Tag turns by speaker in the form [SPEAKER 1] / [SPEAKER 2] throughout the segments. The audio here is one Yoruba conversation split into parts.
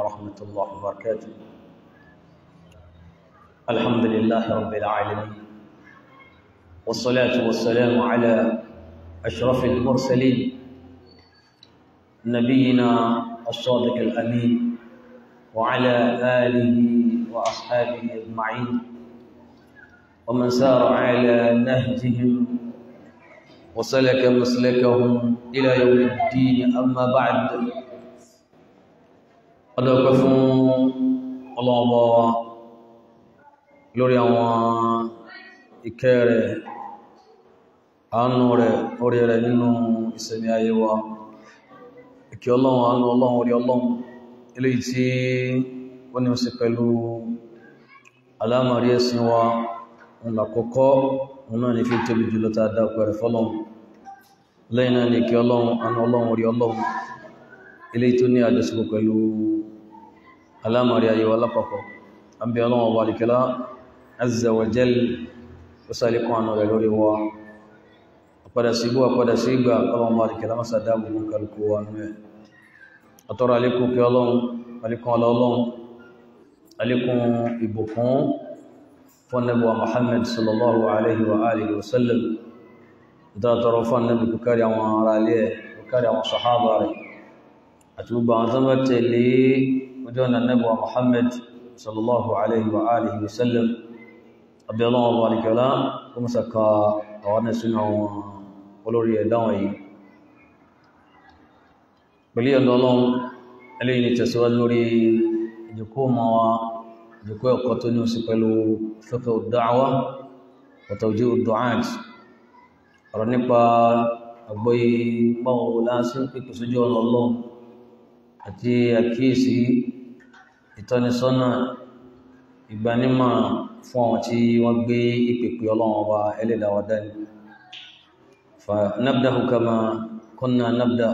[SPEAKER 1] ورحمة الله وبركاته
[SPEAKER 2] الحمد لله رب
[SPEAKER 1] العالمين والصلاة والسلام على أشرف المرسلين نبينا الصادق الأمين وعلى آله وأصحابه أجمعين ومن سار على نهجهم وسلك مسلكهم إلى يوم الدين أما بعد ọdọ́pẹ́ fún ọlọ́ọ̀bọ̀ wa lórí àwọn ìkẹ́ rẹ̀ àánú rẹ̀ orí rẹ̀ nínú ìsẹ̀mí ayé wa ìkẹ́ ọlọ́run àánú ọlọ́run orí ọlọ́run eléyìí tí wọ́n ni ó sì pẹ̀lú alámàrí ẹ̀sìn wa ńlàkọ́kọ́ ọ̀nà ní fi tóbi jùlọ ta dá pẹ̀rẹ̀ fọ́lọ́run lẹ́yìn náà tó ní àjọṣepọ̀ pẹ̀lú alámọ̀rí ayé wa lápapọ̀ àbí ọlọ́wọ́ wa alìkẹ́lá azza wa jal ó sàlékún àánú rẹ̀ lórí wa àpadà sí bú àpadà sí ìgbà ọlọ́wọ́ wa alìkẹ́lá mọ́sá dáàbò mú kálukú wa nú ẹ̀ àtọ́rọ alékún àti gbogbo àwọn tó ń ojú ọ̀nà nẹ́bọ̀ Muhammad sallallahu alaihi wa alihi wa sallam abdullahi wa balikiola kó mọ́sà ka àwọn ẹ̀sùn àwọn olórí ẹ̀dáwọn yìí pẹ̀lú ọ̀dọ̀ ọlọ́run eléyìí ni tẹ̀síwájú lórí ìdíkó mọ́ wa ìdíkó ẹ̀kọ́ tó ní oṣù pẹ̀lú àti àkíyèsí ìtọ́nisọ́nà ìgbanímọ̀ fún àwọn tí wọ́n gbé ìpèpè ọlọ́run ọba ẹlẹ́dàwọ̀ dání fa nabdahu kama kunna nabda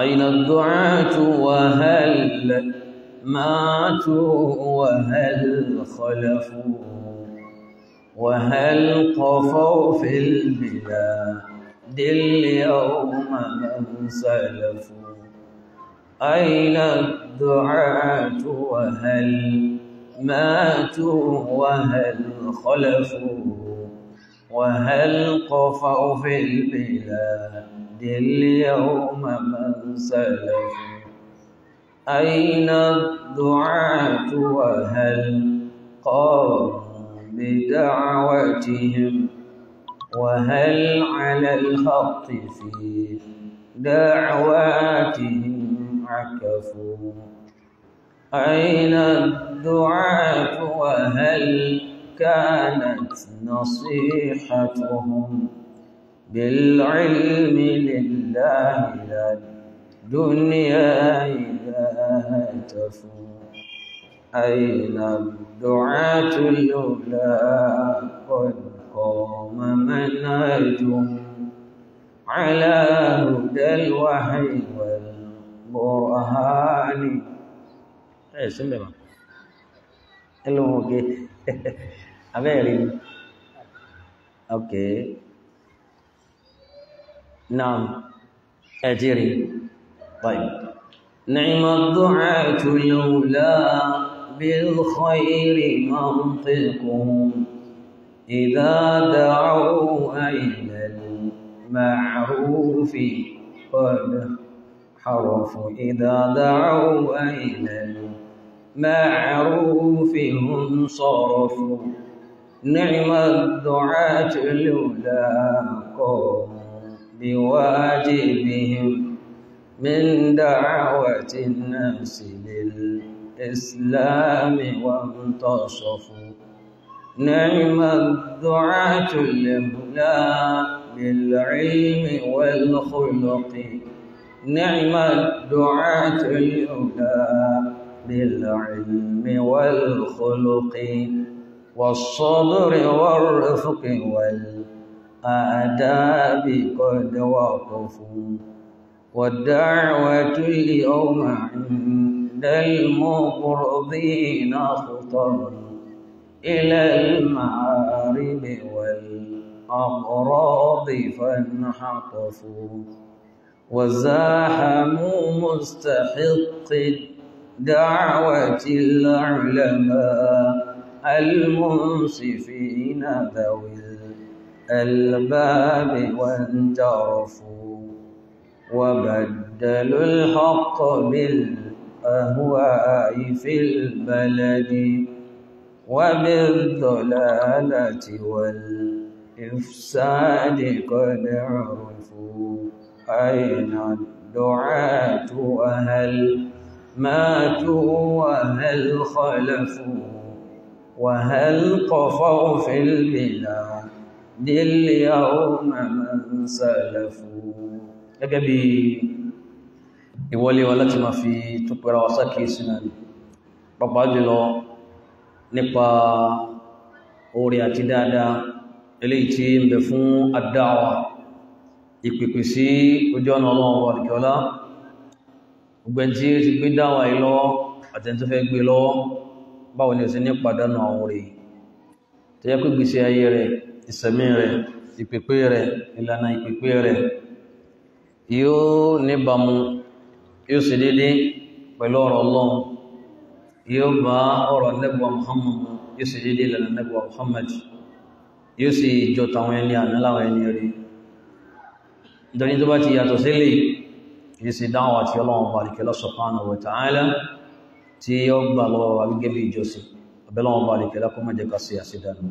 [SPEAKER 1] aina du'atu wa hal matu wa hal khalafu wa hal qafaw fil bilad dil yawma man أين الدعاة وهل ماتوا وهل خلفوا وهل قفوا في البلاد اليوم من سلفوا أين الدعاة وهل قاموا بدعوتهم وهل على الخط في دعواتهم عكفوا أين الدعاة وهل كانت نصيحتهم بالعلم لله لا الدنيا إذا هتفوا أين الدعاة الأولى قد قام منهجهم على هدى الوحي برهاني ايه سمع اللي هو أوكي نعم أجري طيب نعم الدعاة الأولى بالخير منطقهم إذا دعوا إلى المعروف قد حرف إذا دعوا إلى المعروف هم نعم الدعاة الأولى قوم بواجبهم من دعوة الناس للإسلام وانتصفوا نعم الدعاة الأولى بالعلم والخلق نعم الدعاة الأولى بالعلم والخلق والصبر والرفق والآداب قد وقفوا والدعوة اليوم عند المقرضين خطر إلى المعارب والأقراض فانحطفوا وزاحموا مستحق الدعوة العلماء المنصفين ذوي الألباب وانترفوا وبدلوا الحق بالأهواء في البلد وبالضلالة والإفساد قد عرفوا أين الدعاة وهل ماتوا وهل خلفوا وهل قفوا في البلاد اليوم من سلفوا gẹ́gẹ́ bí ìwọlé wa láti máa fi túnpẹ̀rà wa sákìísí náà ni pàpàá jùlọ nípa oore àti dáadáa eléyìí tí ń bẹ fún àdáwà ìpèpè sí ojú ọ̀nà ọlọ́run ọ̀dìkọ́lá gbogbo ẹni tí ó ti gbé dáwà yìí lọ́wọ́ àtẹni tó fẹ́ gbé lọ́wọ́ báwo ni ó sì ní pàdánù àwọn rẹ̀ tó yẹ pé gbèsè ayé rẹ̀ ìsẹ̀mí rẹ̀ ìpèpè rẹ̀ ìlànà ìpèpè rẹ̀ yóò níbàmú yóò sì dédé pẹ̀lú ọ̀rọ̀ ọlọ́run yóò bá ọ̀rọ̀ nẹ́bùwà Muhammad yóò sì dédé ìlànà nẹ́bùwà Muhammad yóò sì jọ tàwọn ẹni àná láwọn ẹni rí nítorí tó bá ti yàtọ̀ sílẹ̀ kìí ṣe dáhùn àti ọlọ́run balikẹ́lá subhanahu wa ta'ala tí ó gbà lọ́wọ́ wa gẹ́gẹ́ bí ìjọsìn ọbẹ̀lọ́run balikẹ́lá kó má jẹ́ ká ṣe àṣedànù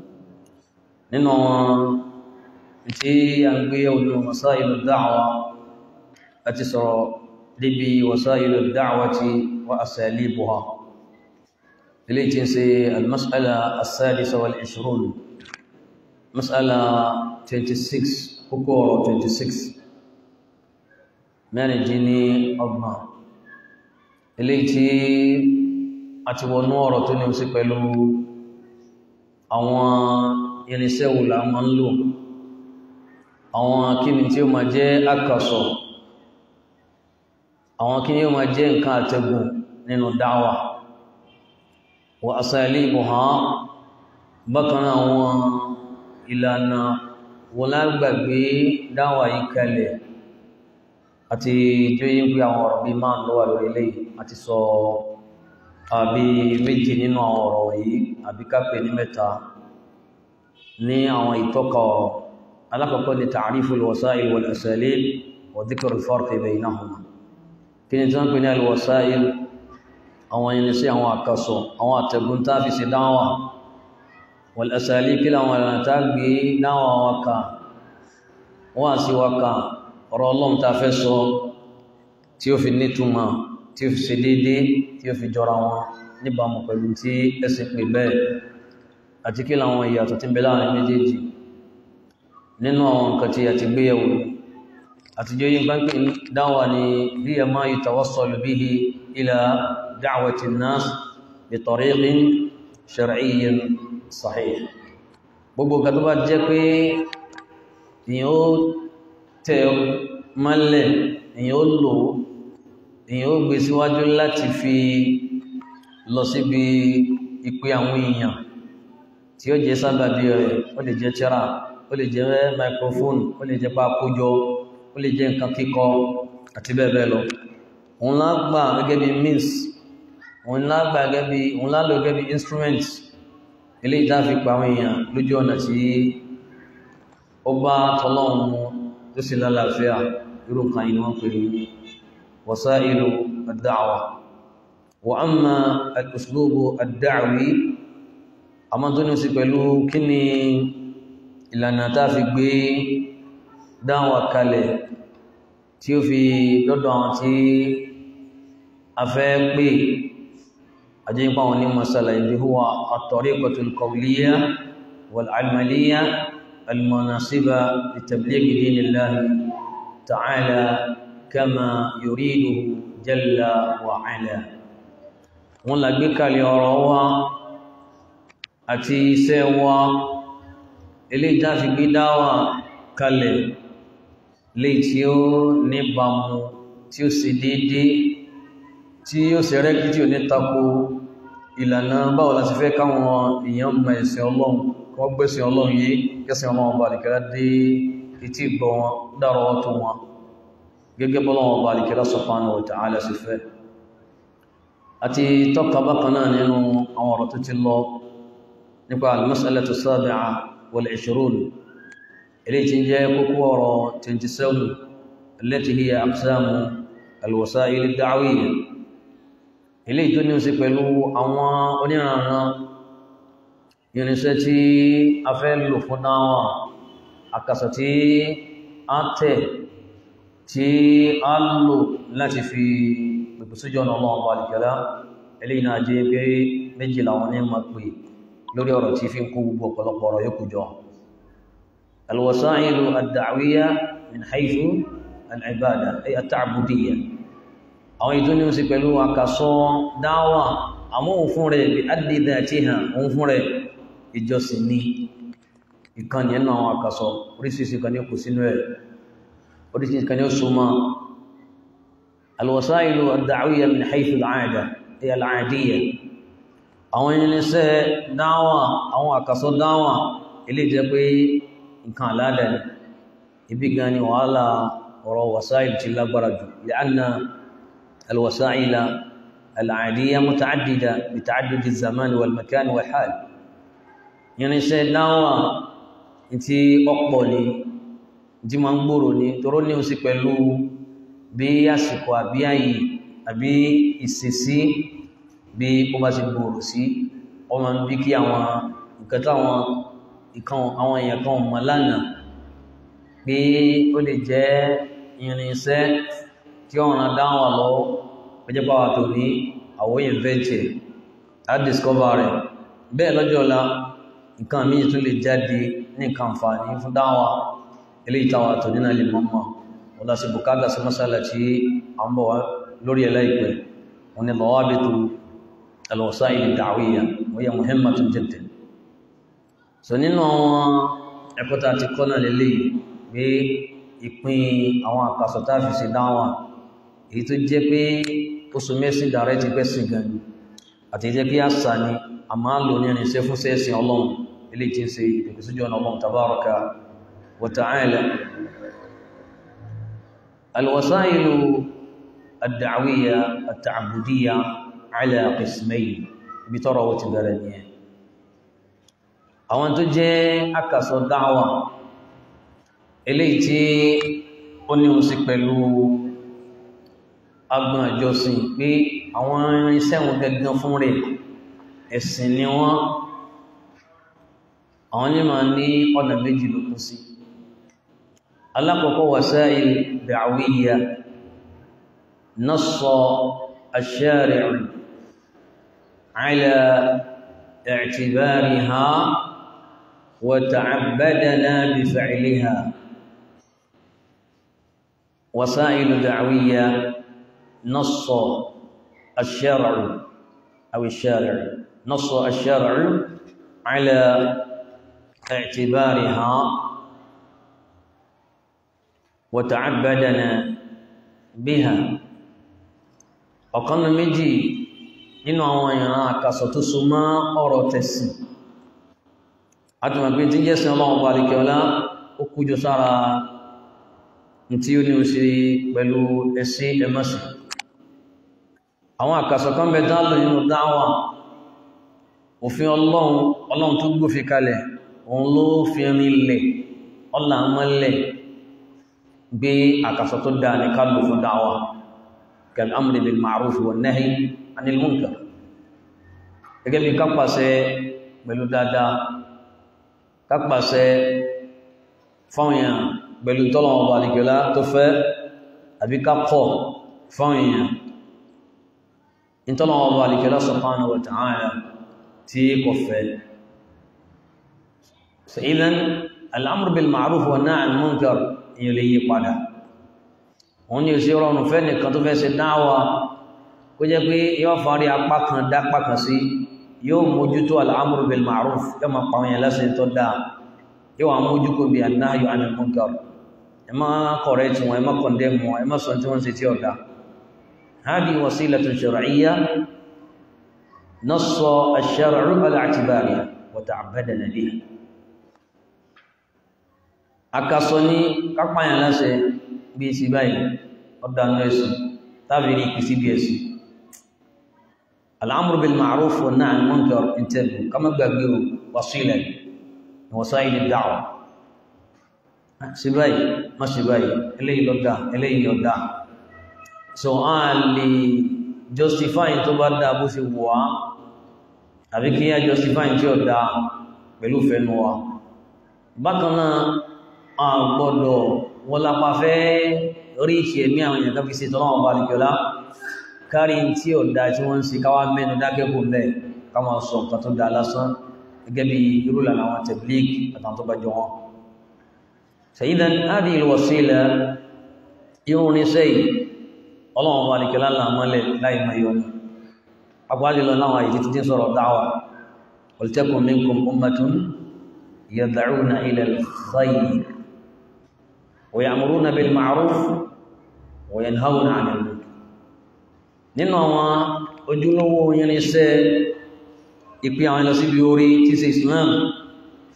[SPEAKER 1] nínú tí a ń gbé olú masáìlú dáhùn àti sọ̀rọ̀ níbi wasáìlú 26 kókó ọ̀rọ̀ mẹ́rin dín ní ọgbọ̀n eléyìí tí a ti wọnú ọ̀rọ̀ tó ní o sí pẹ̀lú àwọn irinṣẹ́ wo la máa ń lò àwọn kíni tí ó máa jẹ́ àkàsọ̀ àwọn kíni ó máa jẹ́ nǹkan àtẹ̀gùn nínú dáwà wà asáìlì ìbùhá bákan àwọn ìlànà wọ́n lágbàgbé dáwà yìí kalẹ̀ àti ìjọyé pé àwọn ọ̀rọ̀ bíi máa ń lọ́wọ́ lórí eléyìí àti sọ àbí méjì nínú àwọn ọ̀rọ̀ yìí àbí kápẹ́ ní mẹ́ta ní àwọn ìtọ́kọ̀ alákọ̀ọ́kọ́ ni ta'rifu al-wasa'il wal-asalib wa dhikru al-farqi kí ni tí pè ní al-wasa'il àwọn irinṣẹ́ àwọn àkàsọ̀ àwọn àtẹ̀gùn tá fi ṣe dáwà wal-asalib kí làwọn ìlànà gbé dáwà wákà wọ́n àti wákà ọ̀rọ̀ ọlọ́run ta fẹ́ sọ tí ó fi nítumọ̀ tí ó fi ṣe déédé tí ó fi jọra wọn níbàámu pẹ̀lú tí ẹ̀sìn pè bẹ́ẹ̀ àti kí làwọn ìyàtọ̀ tí ń bẹ láàrin méjèèjì nínú àwọn nǹkan tí a ti gbéyẹ̀wò àtijọ́ yìí bá ń pè dáwà ni hiya ma yutawassalu bihi ila da'wati an-nas bi tariqin shar'iyyin sahih gbogbo nǹkan bá jẹ́ pé èèyàn ó tẹ mọ́lẹ̀ èyàn ó lò ó èyàn ó gbé síwájú láti fi lọ síbi ìpè àwọn èèyàn tí ó jẹ́ sábàbí rẹ̀ ó lè jẹ́ tíra ó lè jẹ́ microphone ó lè jẹ́ pákójọ ó lè jẹ́ nǹkan kíkọ àti bẹ́ẹ̀ bẹ́ẹ̀ lọ òun lá gẹ́gẹ́ bí means òun lá gẹ́gẹ́ bí òun lá gẹ́gẹ́ bí instrument eléyìí tá àwọn èèyàn lójú ọ̀nà tí ó bá tọ́lọ́run mu tó sì lálàáfíà irú nǹkan yìí ni wọ́n pè ní wasailu ad-da'wa wa amma al-uslubu ad-da'wi àmọ́ tó ní sí pẹ̀lú kí ni ìlànà tá fi gbé dáwà kalẹ̀ tí ó fi lọ́dọ̀ àwọn tí a fẹ́ pè àjẹ́yìnpá wọn ní masala ìdíhùwà at-tariqatul qawliya wal المناصب لتبليغ دين الله تعالى كما يريده جل وعلا wọ́n la gbé kalẹ̀ ọ̀rọ̀ wa àti iṣẹ́ wa eléyìí tá fi gbé dáwà kalẹ̀ léyìí tí ó níbàmú tí ó sì déédéé tí ó sì rẹ́kí tí ò ní tako ìlànà báwo la ti fẹ́ káwọn èèyàn mọ̀ ẹ̀sìn ọlọ́run kọ́ gbẹ́sìn ọlọ́run yìí kẹsìn ọlọ́wọ́n bá alìkẹ́lá dé etí gbọ́ wọn dárọwọ́ tó wọn gẹ́gẹ́ bọ́lọ́wọ́n bá alìkẹ́lá subhanahu wa ta'ala sí fẹ́ àti tọ́ka bákan náà nínú àwọn ọ̀rọ̀ tó ti lọ nípa al-mas'alatu as-sabi'a wal-'ishrun eléyìí tí ń jẹ́ kókó ọ̀rọ̀ 27 allati hiya aqsamu al-wasa'il ad-da'wiyya eléyìí tó ní ó sì pẹ̀lú àwọn oníranran irinṣẹ́ tí a fẹ́ lò fún dáwọn àkàsà tí a tẹ̀ tí a lò láti fi pẹ̀pẹ̀sójọ́ ọ̀nà ọmọ àlìkẹ́lá eléyìí náà jẹ́ pé méjì làwọn ní ma pè lórí ọ̀rọ̀ tí fi ń kó gbogbo ọ̀pọ̀lọpọ̀ ọ̀rọ̀ yóò kùjọ alwasailu ad-da'wiyya min haythu ó sì pẹ̀lú àkàsọ dáwà àmọ́ fún rẹ̀ bí adìdà tí òun fún rẹ̀ ìjọsìn ní ìkànnì ẹ̀nà àwọn àkàsọ oríṣiríṣi kan ní kò sínú ẹ̀ oríṣiríṣi kan ní ó súnmọ́ alwasailu ad-da'wiyya min haythu al-'ada hiya al-'adiyya àwọn irinṣẹ́ dáwà àwọn àkàsọ dáwà ilé jẹ́ pé nǹkan àládà ni ibi gan ni wàhálà ọ̀rọ̀ wasail irinṣẹ́ dáwà tí ọ̀pọ̀ ni tí ma ń gbòrò ní toró ní òsì pẹ̀lú bí àsìkò àbí àyè àbí ìsẹsí bí ó bá ṣe gbòrò sí ọmọ bí kí àwọn nǹkan táwọn ìkan àwọn èèyàn kan mọ̀ lánàá pé ó lè jẹ́ irinṣẹ́ tí ọ̀ràn dáwà lọ ọjọ́ pàwà tó ní àwòyìn venture that discovery bẹ́ẹ̀ lọ́jọ́ ọ̀la nǹkan míì tó lè jáde ní nǹkan àǹfààní fún dáwà ilé ìtawà tó nínà lè mọ́mọ́ wọ́n lásì bukata sí mọ́sálà tí a ń bọ̀ wá lórí ẹlẹ́ìpẹ́ wọn ni lọ́wọ́ bí tó alwọ̀sá ilẹ̀ dàwíyà wọ́n yẹ muhimma tó jẹ́ so nínú àwọn ẹ̀kọ́ tá a ti kọ́ náà lélẹ̀ pé ìpín àwọn àkàsọ̀ fi ṣe dáwà èyí tó jẹ́ pé oṣù mẹ́sìn dàrẹ́ ti pẹ́ sí gan àti jẹ́ pé a máa ń lò ní irinṣẹ́ fún sẹ́ẹ̀sìn ọlọ́run ilé tí ń ṣe ìpẹ̀kùsójú ọ̀nà Allah tabaraka wa ta'ala الوسائل الدعوية التعبدية على قسمين بتروة برنية àwọn tó jẹ́ àkàsọ dáwà eléyìí tí ó ní òun sí pẹ̀lú agbọn ìjọsìn pé àwọn irinṣẹ́ wọn gẹ́gẹ́ fún rẹ̀ ẹ̀sìn ni wọ́n àwọn ní ma ní ọ̀nà méjì ló kú sí alákọ̀ọ́kọ́ wasa'il da'awiyya nassa ash-shari'u ala i'tibariha wa ta'abbadana bi fi'liha wasa'il da'awiyya nassa ash-shar'u aw ash-shari'u nassa ash-shar'u ala اعتبارها وتعبدنا بها ọ̀kan méjì nínú àwọn ìran àkàsọ̀ tó so mọ́ ọ̀rọ̀ tẹ̀sìn àtùmọ̀pé tí ń jẹ́sìn ọlọ́run bá lè kẹ́ọlá ó kújọ sára tí ó ní siri ṣe esi ẹ̀sìn ẹmọ́sìn àwọn àkàsọ̀ kan bẹ dálò dawa ofin òfin ọlọ́run ọlọ́run òun ló fi rinlẹ̀ ọ̀là mọ́lẹ̀ gbé àkàsọ tó dáa ní kálù fún dáwà kẹlẹ̀ amri bil ma'ruf wa nahi anil munkar gẹ́gẹ́ bí kápàṣẹ pẹ̀lú dáadáa kápàṣẹ fáwọn èèyàn pẹ̀lú tọ́lọ̀wọ̀n ọba àlejòlá tó fẹ́ àbí kápọ̀ fáwọn èèyàn ìtọ́lọ̀wọ̀n ọba àlejòlá subhanahu wa ta'ala tí kò fẹ́ so idan al-amru bil ma'ruf wa nahy anil munkar èèyàn lè yí padà òun ni òsì rọrùn fẹ́ nìkan tó fẹ́ ṣe dáwà kó jẹ́ pé yóò fari apá kan dá apá kan sí yóò mójútó al-amru bil ma'ruf yóò máa pàwọn yẹn lẹ́sìn tó dáa yóò wá mójú kó bí an-nahyu anil munkar ẹ má kọ̀rẹ́ tí wọn ẹ má kọ̀ndẹ́ mọ́ ẹ má sọ tí wọ́n ṣe tí ọ̀dà hadi wasilatun shar'iyya نص الشرع على اعتبارها وتعبدنا به akasọ ní kápáyàn láṣẹ bí i sí báyìí ọ̀dánú ẹ̀sùn tàbí ní ìpìsí bí ẹ̀sùn al'amru bil ma'ruf wa nahy anil munkar ìtẹ̀lù kama gbàgbé o wasila ní wasail ad-da'wa sí báyìí má sí báyìí eléyìí lọ́dá eléyìí lọ́dá so a lè justify tó bá dáa bó ṣe wà àbí kí a justify tí ó dáa pẹ̀lú fẹ́nu wa bákan náà àgbọ́dọ̀ wọ́n lápá fẹ́ rí ìṣẹ́ ní àwọn èèyàn káfí sí tọ́lọ́wọ́ bá lè kíọ́lá kárí tí ó dá tí wọ́n ń ṣe káwá mẹ́nu dákẹ́kùn bẹ́ẹ̀ káwọn sọ nǹkan tó dá lásán gẹ́gẹ́ bí irú àwọn tẹ̀blík àtàwọn wọn. sẹ́yìndàn ila al-khayr ويأمرون بالمعروف وينهون عن المنكر nínú àwọn ojúlówó irinṣẹ́ ìpè àwọn lọ síbi orí tí ṣe Islam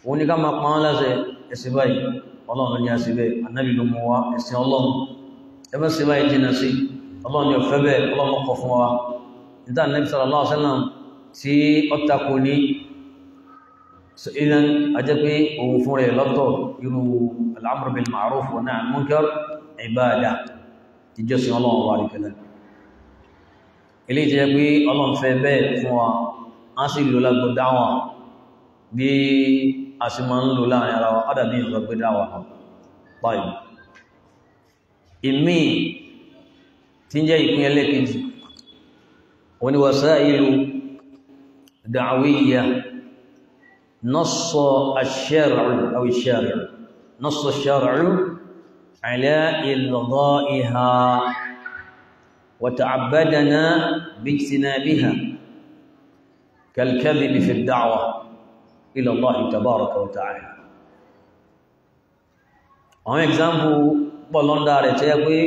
[SPEAKER 1] wọ́n ní ká máa pa wọ́n láṣẹ ẹ̀sìn báyìí ọlọ́run ní àṣìbẹ̀ anábì ló mú wa ẹ̀sìn ọlọ́run ẹbẹ́ sí báyìí jìnà sí ọlọ́run ní ọ̀fẹ́ bẹ́ẹ̀ ọlọ́run kọ̀ fún wa níta anábì sallallahu alaihi wasallam tí ó tako ní so idan ajẹ́ pé òun fún rẹ̀ lọ́tọ̀ irú al-amru bil ma'ruf wa nahy munkar ìbáadà ìjọsìn ọlọ́run wà nìkẹ́lẹ̀ ilé ìjẹ́ pé ọlọ́run fẹ́ bẹ́ẹ̀ fún wa a sì lò lágbo bí a sì máa ń lò láàrin ara wa ádàbí نص الشرع أو الشارع نص الشرع على إلغائها وتعبدنا باجتنابها كالكذب في الدعوة إلى الله تبارك وتعالى àwọn ẹ̀gbáǹpù pọ̀ lọ́ndà rẹ̀ tẹ́ pé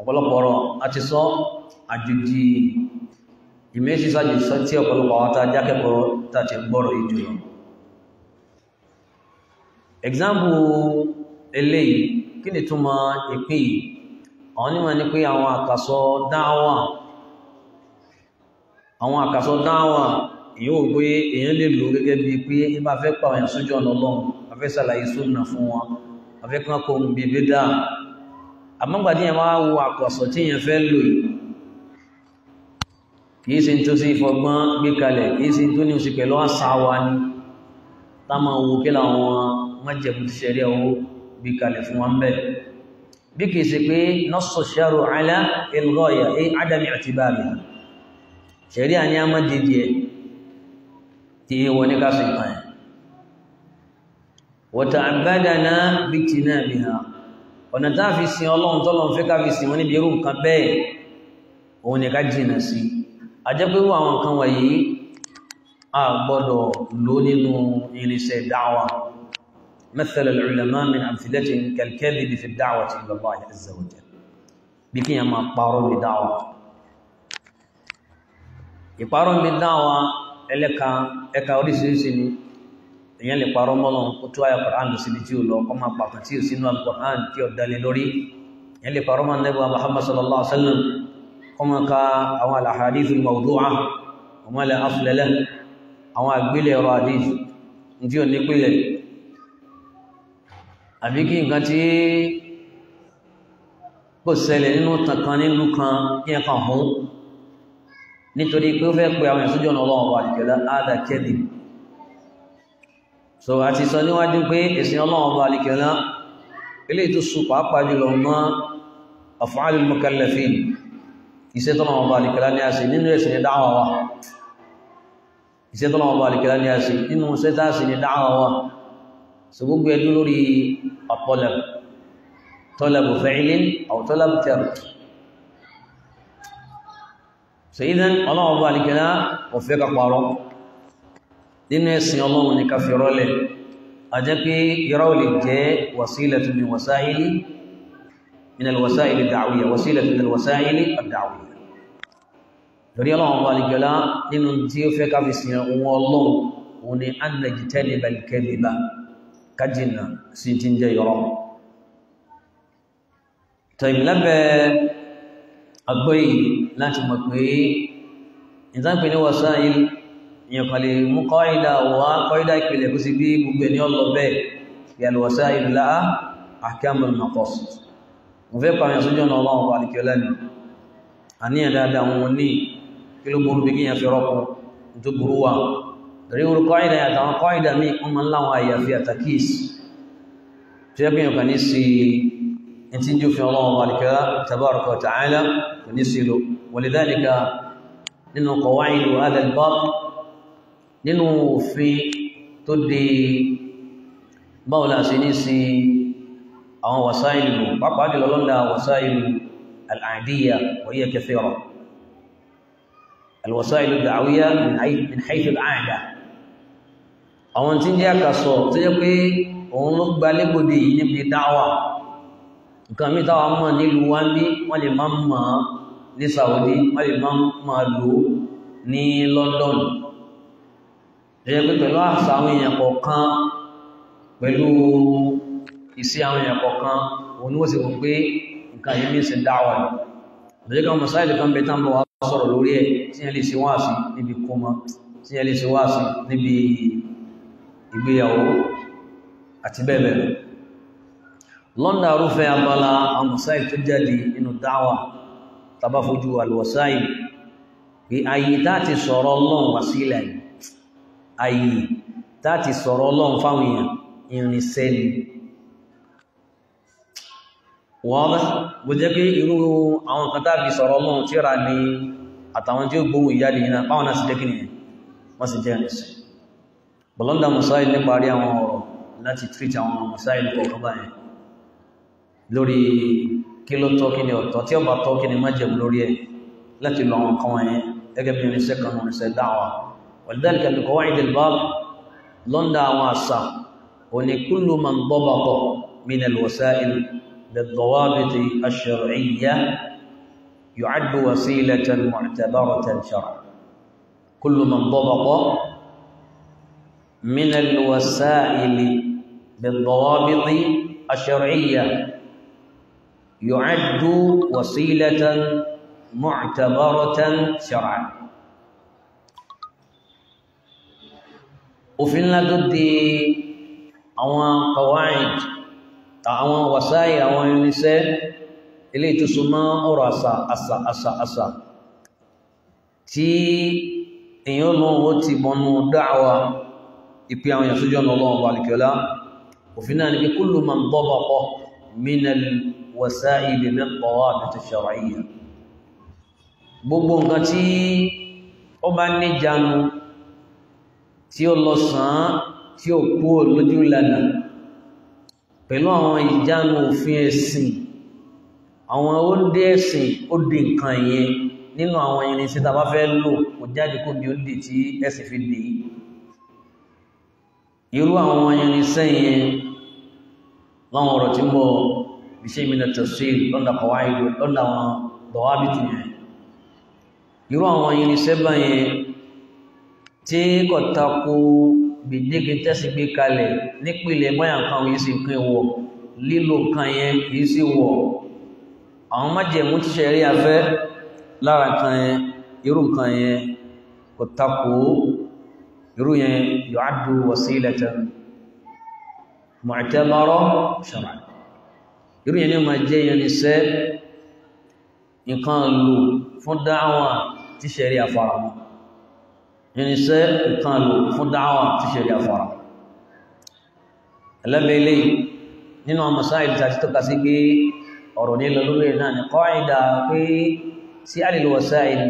[SPEAKER 1] ọ̀pọ̀lọpọ̀ ọ̀rọ̀ àti sọ àjòjì ìmẹ́jì sáàjì tí ọ̀pọ̀lọpọ̀ àwọn tàà jákẹ́kọ̀ọ́ tàti gbọ́rọ̀ ìjọ lọ example eléyìí kí ni túmọ̀ ìpín yìí àwọn onímọ̀ ní pé àwọn àkàsọ dáwà àwọn àkàsọ dáwà yóò gbé èèyàn lè lò gẹ́gẹ́ bíi pé ibà fẹ́ pa àwọn sójú ọ̀nà ọlọ́run a kìí ṣe tó sí ìfọgbọ́n gbé kalẹ̀ kìí ṣe tó ní oṣù pẹ̀lú àṣà wa ni tá máa wo kí làwọn májẹ̀mú ti ṣẹ̀rí ọwọ́ gbé kalẹ̀ fún wọn bẹ́ẹ̀ bí kìí ṣe pé nọ́sọ̀ ṣẹ́rù alá ìlgọ́ọ̀yà ẹ e ádámì àti báàmì ṣẹ̀rí àní a máa ẹ̀ tí ẹ wọ ní ká sì pa ẹ̀ wọ́tà àbádàná bí ti náà bí ha ọ̀nà tá fi sin ọlọ́run tọ́lọ́run fẹ́ ká fi sin wọn níbi irú nǹkan bẹ́ẹ̀ òun ni ká jìnnà sí i àjẹ́pẹ́rú àwọn nǹkan wọ̀nyí a gbọ́dọ̀ ló nínú irinṣẹ́ dáwà مثل العلماء من أمثلتهم كالكذب في الدعوة إلى الله عز وجل بكي ما قارون بدعوة يقارون بالدعوة ẹlẹ́ka ẹ̀ka oríṣiríṣi ni èèyàn lè parọ́ mọ́lọ́n kó tó àyà Qur'an lọ síbi tí ò lọ kọ́ máa pàtàkì sínú Al-Qur'an tí ò dalẹ̀ lórí èèyàn ọmọ ka àwọn alahadithul mawdu'a ọmọ ilẹ̀ afilẹ̀lẹ̀ àwọn àgbélẹ̀ ọ̀rọ̀ hadith tí ò nípìlẹ̀ àbí kí nǹkan tí kò ṣẹlẹ̀ nínú tànkan nílùú kan kí ẹ kàn hún nítorí pé ó fẹ́ pe àwọn ìsúnjọ́ ọlọ́run ọba àdìjọ́lá ádà kẹ́dì so àti sọ níwájú pé ẹ̀sìn iṣẹ́ tọ́nà ọba àlìkẹ́lá ní àṣì nínú ẹ̀sìn ní dáwà wa iṣẹ́ tọ́nà ọba àlìkẹ́lá ní àṣì nínú iṣẹ́ tàṣì ní dáwà wa so gbogbo ẹ̀dú lórí ọ̀pọ̀lẹ̀m tọ́lẹ̀bù fẹ́ilé àwọ̀tọ́lẹ̀bù tẹ̀rù so ìdán ọlọ́run ọba àlìkẹ́lá kò ní ká rọ́lẹ̀ a jẹ́ pé irọ́ lè jẹ́ wàsílẹ̀ tó ní wàsáyé من الوسائل الدعوية وسيلة من الوسائل الدعوية lórí ọlọ́run bá lè gbọ́lá nínú tí ó fẹ́ káfí sí ohun ọlọ́run òun ni annaji tẹ́lẹ̀bà ìkẹ́lẹ̀bà kájìnà sí ti ń jẹ́ yọrọ tẹ̀mílẹ́bẹ̀ agbóyì láti mọ̀ pé ìtànpẹ̀ ní wasail èèyàn kan lè mú kọ́ìdà wá kọ́ìdà ìpìlẹ̀ kó sì bí gbogbo ẹni ọlọ́ bẹ́ẹ̀ yàlùwàsáìl láà ahkamul maqasid mo fẹ́ pààyàn sójú ọ̀nà ọlọ́run bá nìkẹ́ lẹ́nu àníyàn dáadáa wọn ní kí ló burú bí kíyàn fi rọ́pò tó burú wa torí orú kọ́ìdà àtàwọn kọ́ìdà míì wọ́n máa ń láwọn àyàfi àtàkìs tó yẹ kí yàn kàn sí i fi ọlọ́run bá nìkẹ́ tabaraka àwọn wàsá ìlú pápá jùlọ lọ́nà wàsá ìlú al'adiyya wàyíyà kẹfẹ́rọ alwàsá ìlú da'awiyya min haifu al'ada àwọn tí ń jẹ́ àkàsọ̀ tó jẹ́ pé òun ló gba lébòdì yìí níbi dáwà nǹkan mi táwa mọ̀ nílùú wa ní wọ́n lè máa mọ̀ ní Saudi wọ́n lè máa lò ní London pẹ̀lú isi àwọn èèyàn òun ó sì wọ́n pé nǹkan yìí mìí sí dáwà ní kan mọ̀sáìlì kan bẹ̀tán bọ̀ wá sọ̀rọ̀ lórí ẹ̀ tí yẹn lè ṣe wáàsí níbi kọmọ tí yẹn lè ṣe wáàsí níbi ìgbéyàwó àti bẹ́ẹ̀ bẹ́ẹ̀ lọ arúfẹ́ abala àwọn mọ̀sáìlì tó jáde nínú dáwà tàbá fojú alwọ̀sáì pé ayé táti sọ̀rọ̀ ọlọ́run wá sílẹ̀ ayé táti sọ̀rọ̀ ọlọ́run fáwọn èèyàn irinṣẹ́ واضح bó jẹ́ pé irú àwọn kan tàbí sọ̀rọ̀ ọlọ́run tí ra ní àtàwọn tí ó gbówó ìyáde iná páwọn náà sì jẹ́ kìnnìyàn wọ́n sì jẹ́ ẹ̀sùn bọ̀lọ́ndà musáìl ní parí àwọn ọ̀rọ̀ láti treat àwọn musáìl kọ̀ọ̀kan lórí kí للضوابط الشرعية يعد وسيلة معتبرة شرعا كل من ضبط من الوسائل بالضوابط الشرعية يعد وسيلة معتبرة شرعا وفي لا أو قواعد àwọn wàsáì àwọn irinṣẹ́ ilé ìtúsùn mọ́ ọ̀rọ̀ àṣà àṣà àṣà àṣà tí èyàn lọ́wọ́ ti bọnú dáàwà ìpé àwọn èyàn sójú ọ̀nà ọlọ́wọ́ alìkọ́lá òfin náà ni pé kullu man dabaqa minal wasa'ili min dawabit ash-shar'iyya gbogbo pẹ̀lú àwọn ìjánu òfin ẹ̀sìn àwọn ó dé ẹ̀sìn ó dé nǹkan yẹn nínú àwọn irinṣẹ́ tá a fẹ́ lò kò jáde kó bí ó tí ẹ̀sìn fi dè irú àwọn irinṣẹ́ yẹn láwọn ọ̀rọ̀ tí ń bọ̀ bí ṣe ìmìnà tafsir lọ́dà kọ̀wá ìlú lọ́dà àwọn dọ̀wábìtì yẹn irú àwọn irinṣẹ́ báyẹn tí kò tako gbèdéke tẹ́sí gbé kalẹ̀ nípìnlẹ̀ báyà nǹkan yìí sì pín wọ̀ lílo nǹkan yẹn kìí sì wọ̀ àwọn májẹ̀mú ti ṣe rí afẹ́ lára nǹkan yẹn irú nǹkan yẹn kò takò irú yẹn yu'addu wasilatan mu'tamara shar'an irú yẹn ni máa jẹ́ yẹn ní sẹ́ nǹkan lò fún dáhùn tí ṣe rí afárá wọn irinṣẹ́ nǹkan lò fún dáwà tí ṣe rí afọ́ra ẹlẹ́bẹ̀ ilé nínú àmàṣá ìlúta tí tọ́ka sí pé ọ̀rọ̀ ní lọ́lọ́lọ́ náà ni kọ́ ìdá pé sí alìlúwọ̀sá ìlú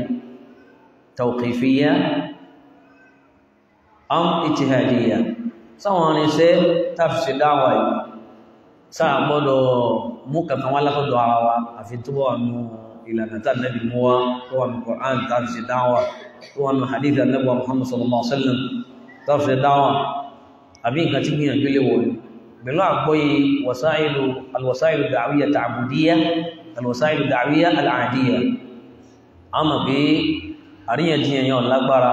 [SPEAKER 1] tawqifiyya am ijtihadiyya sáwọn irinṣẹ́ tàfisì dáwà yìí sáà gbọ́dọ̀ mú kankan wá látọ̀dọ̀ ara wa àfi túbọ̀ àmú ìlànà tá nàbì mú wa tó wà ní Qur'an tá fi ṣe dáwà tó wà ní hadith anabi wa Muhammad sallallahu alaihi wa sallam tá fi ṣe dáwà àbí nǹkan tí gbìyànjú lè wọ̀ pẹ̀lú àgbọ́yé wasáìlú alwasáìlú dàwíyà tààbùdíyà alwasáìlú dàwíyà al'adíyà a mọ̀ pé àríyànjiyàn yàn lágbára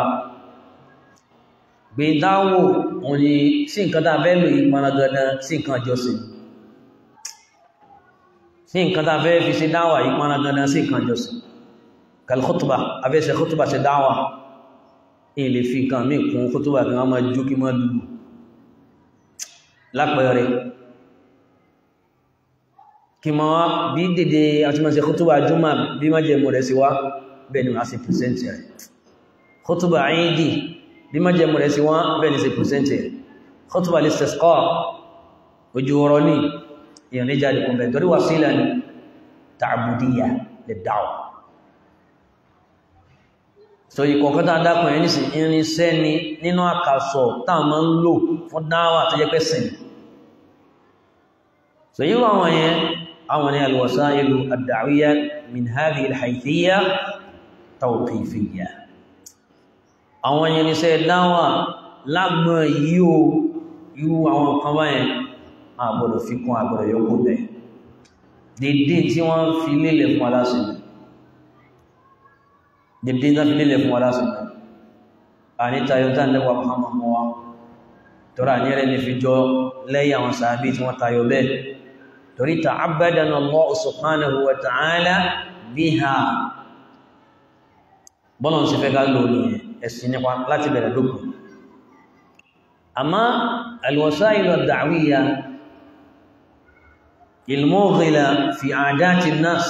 [SPEAKER 1] gbé dáwò òní sí nǹkan tàbẹ́lú ìpanadọ́dán sí nǹkan jọsìn sí nǹkan tá a fẹ́ fi ṣe dáwà yìí pọ́nra dandan sí nǹkan jọsìn kàlùkùtùbà abẹ́sẹ̀ kùtùbà ṣe dáwà ní ilé fi nǹkan mí kún kùtùbà kí wọ́n máa jú kí wọ́n lùlù lápẹẹrẹ kí mọ́ bí dèdè àti mọ́ sí kùtùbà júmà bí má jẹ́ mọ̀ sí wá bẹ́ẹ̀ ni wọ́n pẹ̀sẹ̀ntì rẹ̀ kùtùbà àyíndì bí má jẹ́ mọ̀ sí wá bẹ́ẹ̀ ni pẹ̀sẹ̀ntì rẹ̀ kùtùbà lè sẹ̀sọ́ ojú ọrọ̀ ní èèyàn lè jáde kó bẹ̀rẹ̀ torí wà sílẹ̀ ní tààbùdíyà lè dáwọ̀ so ìkọ̀ọ̀kan tá a dákùn ẹ̀ nísìn irinṣẹ́ ni nínú àkàsọ̀ tá a ń lò fún dáwà tó jẹ́ pẹ́ so yíwọ àwọn yẹn àwọn ni alwasailu ad-da'wiyya min hadhihi al-haythiyya tawqifiyya àwọn ni sẹ́ dáwà lágbọ̀n yìí o irú àwọn kan báyẹn àgbọ̀dọ̀ fi kún àgbọ̀dọ̀ yọkù bẹ́ẹ̀ dédé tí wọ́n fi lélẹ̀ fún aláṣẹ dédé tí wọ́n fi lélẹ̀ fún aláṣẹ àníta yọta lẹ́wà Muhammadu wa tọ́ra ní rẹ̀ lè fi jọ lẹ́yìn àwọn sàábí tí wọ́n tayọ bẹ́ẹ̀ torí ta abẹ́dàn Allah subhanahu wa ta'ala biha bọ́lọ̀ sí fẹ́ ká lò ẹ̀sìn nípa láti bẹ̀rẹ̀ lókun àmá alwasailu ad-da'wiyya ilmọ́gìlá fi àdáti nas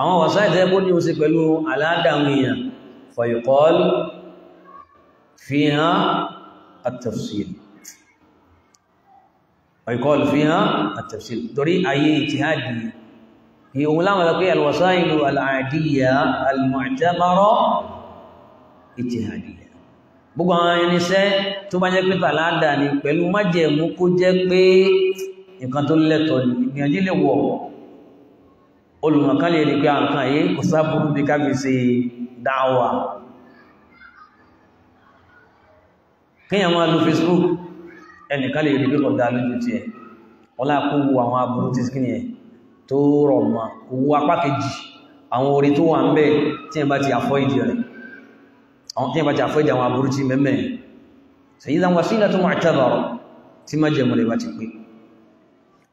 [SPEAKER 1] àwọn wàsá ìtẹ́ bó ní ó ṣe pẹ̀lú aládàmìyàn fayuqal fiha at-tafsil fayuqal fiha at-tafsil torí ayé ìtìhádì ni ohun láwọn lọ pé alwàsá ìlú al'adíyà al-mu'tamara ìtìhádìyà gbogbo àwọn irinṣẹ́ tó bá jẹ́ pé tàládà ni pẹ̀lú májẹ̀mú kó jẹ́ pé nǹkan tó lẹ́tọ̀ ní ìgbìyànjú lè wọ̀ olùmọ̀kan lè rí pé àǹkan yìí kò sáàbùrú bí káfí ṣe dáwà kíyàn máa lo Facebook ẹnìkan lè rí pé kọ̀dá lójú ti ẹ̀ ọlá kó wo àwọn aburú ti skin ẹ̀ tó rọ̀ mọ́ kó wo apá kejì àwọn orí tó wà ń bẹ tí ẹ bá ti àfọ́ ìdí rẹ̀ tí ẹ bá ti àfọ́ ìdí àwọn aburú ti mẹ́mẹ́ sèyí dáwọn sílẹ̀ tó wà tẹ́lọ̀rọ̀ tí má jẹ̀mọ̀lẹ̀ bá ti pé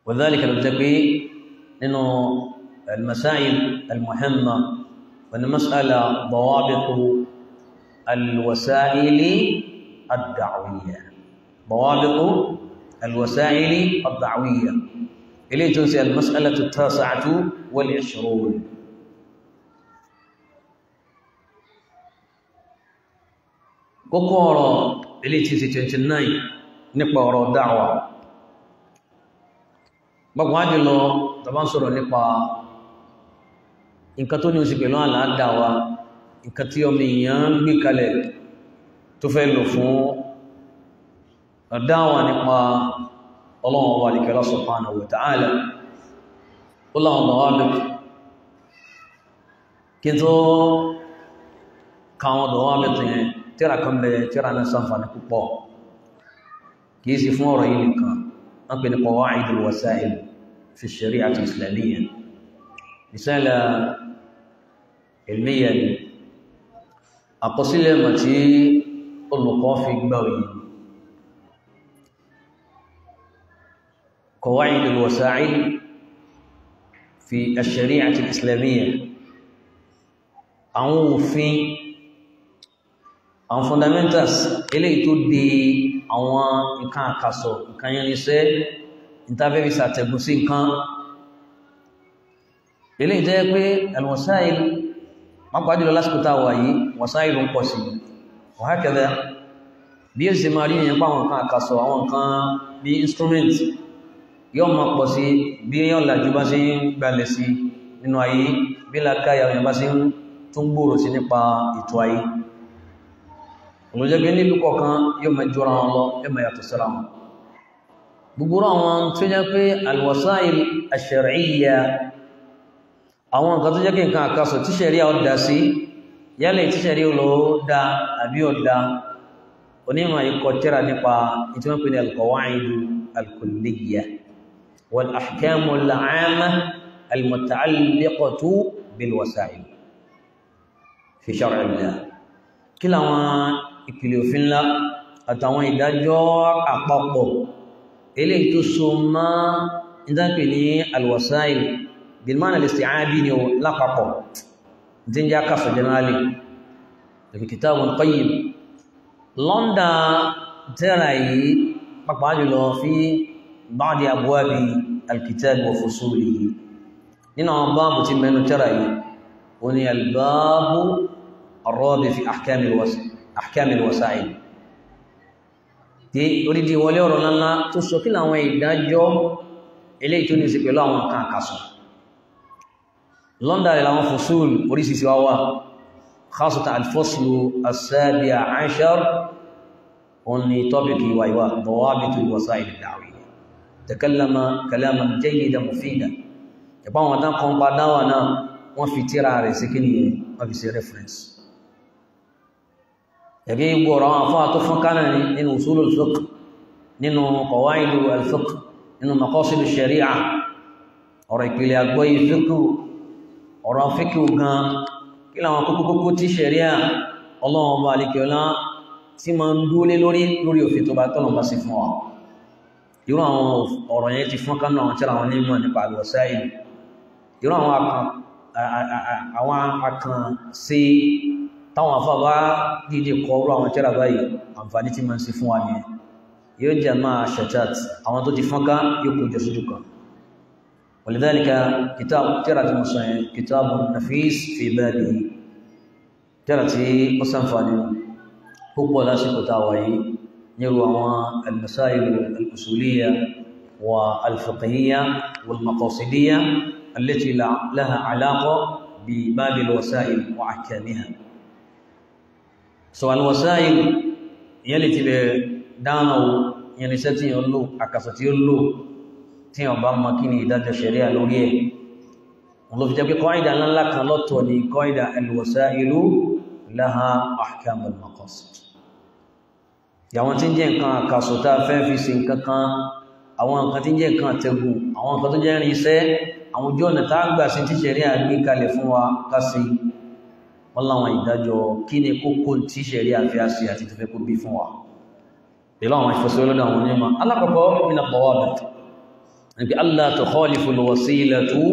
[SPEAKER 1] وذلك لو تبي انه المسائل المهمه وان مساله ضوابط الوسائل الدعويه ضوابط الوسائل الدعويه اليه تنسي المساله التاسعه والعشرون كوكورو ọ̀rọ̀ eléyìí ti نقرا دعوه gbọ́gbọ́n àjùlọ tàbá ń sọ̀rọ̀ nípa nǹkan tó ní oṣù pẹ̀lú àlàáda wa nǹkan tí ọmọ èèyàn ń gbé kalẹ̀ tó fẹ́ lò fún ọ̀dáwà nípa ọlọ́run wa ní kẹrọ subhanahu wa ta'ala ó láwọn ọmọ wa lòkù kí tó káwọn ọmọ wa lòkù yẹn tíra kan bẹ tíra náà ṣàǹfààní púpọ̀ kì í sì fún ọ̀rọ̀ yìí nìkan أو قواعد الوسائل في الشريعة الإسلامية رسالة علمية أقصي لما تي olùkọ́ fi قواعد الوسائل في الشريعة الإسلامية أو في أن fundamentals eléyìí tó àwọn nǹkan àkàsọ̀ nǹkan irinṣẹ́ ìtafẹ́fẹ́ ṣàtẹ̀gùn sí nǹkan eléyìí jẹ́ pé alwasail pápá jùlọ lásìkò tá a wà yìí wasail ń pọ̀ sí wa hakadha bí ó sì máa rí ìyẹn pa àwọn nǹkan àkàsọ̀ àwọn nǹkan bí instrument yóò máa pọ̀ sí bí yóò làjú bá sí ń gbalẹ̀ sí nínú ayé bí làkàyà òyìnbá sí ń tún gbòòrò sí nípa ètò ayé ló jẹ́ pé nílùú kọ̀ọ̀kan yóò máa jọra wọn lọ yóò máa yàtọ̀ síra wọn gbogbo àwọn tó jẹ́ pé alwasail ash-shar'iyya àwọn nǹkan tó jẹ́ kí nǹkan àkásọ̀ tí ṣẹ̀ríà ọ̀dà sí yálẹ̀ tí ṣẹ̀ríà ló dá àbí ọ̀dà onímọ̀ ikọ̀ tíra nípa ìtí kí làwọn ìpìlẹ̀ òfin ńlá àtàwọn ìdájọ́ àpapọ̀ eléyìí tó so mọ́ ìdápè ní alwasail bilman al-isti'abi ni o lápapọ̀ tí ń já kásọ̀ jẹ́nàálì tàbí kitabun qayyim lọ́ndà tẹ́ra yìí pàpàá jùlọ fi ba'di abwabi al-kitab wa fusulihi nínú àwọn báàbù tí mẹ́nu tẹ́ra yìí o ni albáàbù ar fi ahkam ahkamil wasail tí orídi ìwọlé ọ̀rọ̀ lánlá tó sọ kí làwọn ìdájọ́ eléyìí tó ní sí pẹ̀lú àwọn kan àkàsọ̀ lọ́ndà rẹ̀ làwọn fusul oríṣiríṣi wá wà khasata alfoslu asabiya anshar òun ni tọ́bìkì ìwà ìwà dawabitu wasail ad-da'wiyya takallama kalaman jayyidan mufidan ìpáwọn tán kan pa dáwà náà wọ́n fi tíra rẹ̀ sí kí ni wọ́n fi sí reference ẹ̀rí gbọ́rọ̀ àwọn afọ́ àtó fún kánà ní nínú usulul fiqh nínú qawaidu al-fiqh nínú maqasidu sharia ọ̀rọ̀ ìpìlẹ̀ àgbọ́yé fiqh ọ̀rọ̀ fiqh gan kí làwọn kókókókó tí sharia ọlọ́run ọba àlekèọ́lá tí máa ń dúó lé lórí lórí òfin tó bá tọ́nà bá sí fún wa irú àwọn ọ̀rọ̀ yẹn ti fún kánà àwọn àwọn onímọ̀ nípa àlùwọ̀sáyì irú àwọn akàn sí táwọn afá bá dìde kọ orú àwọn tẹ́ra báyìí àǹfààní tí ma ń ṣe fún wa nìyẹn yóò jẹ́ máa ṣẹ̀chat àwọn tó ti fọ́nká yóò kó jọ sójú kan ولذلك كتاب ترى المصنف كتاب نفيس في بابه ترى مصنفان هو لا سكتاوي يروى المسائل الأصولية والفقهية والمقاصدية التي لها علاقة بباب الوسائل وأحكامها so alwasail ìyẹn lè ti bẹ̀ dáhùn o ìyẹn lè sẹ́tì yẹn lò àkàsọ̀ tí ó lò tí yẹn bá mọ kí ni ìdájọ́ ṣẹ̀ríà lórí ẹ̀ wọn ló fi jẹ́ pé kọ́ìdà ńláńlá kan lọ́tọ̀ ní kọ́ìdà alwasailu laha ahkamul maqasid yàwọn tí ń jẹ́ nǹkan àkàsọ̀ tá a fi ṣe nǹkan kan àwọn nǹkan tí ń jẹ́ nǹkan àtẹ̀gùn àwọn nǹkan tó jẹ́ irinṣẹ́ àwọn ojú ọ̀nà tá a gbà sí tíṣẹ̀rí àgbékalẹ̀ fún wa ká wọ́n láwọn ìdájọ́ kí ni kókó tí ṣẹ̀rí àfíà ṣe àti tó fẹ́ kó bí fún wa pẹ̀lú àwọn àwọn onímọ̀ alákọ̀ọ́kọ́ min al-dawabit níbi allah tukhalifu al-wasilatu